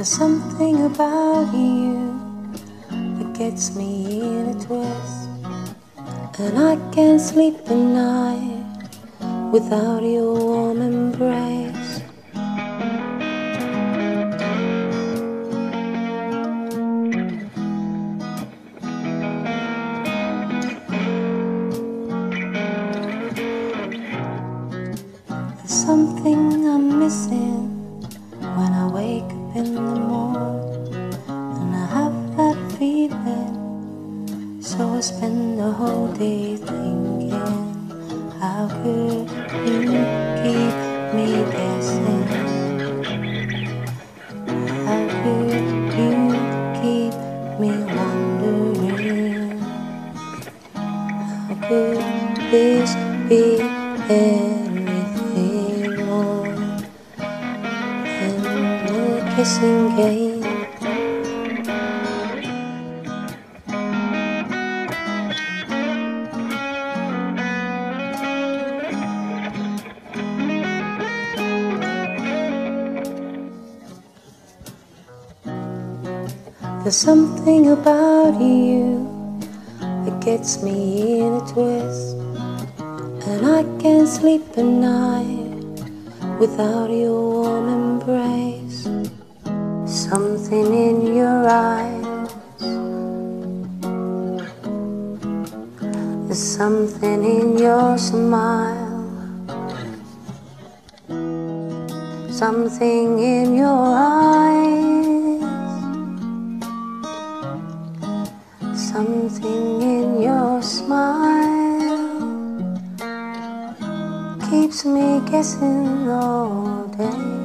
There's something about you that gets me in a twist, and I can't sleep at night without your warm embrace. So I spend the whole day thinking, how could you keep me guessing? How could you keep me wondering? How could this be anything more than a kissing game? There's something about you that gets me in a twist, and I can't sleep at night without your warm embrace. Something in your eyes, there's something in your smile. Something in your eyes, something in your smile keeps me guessing all day.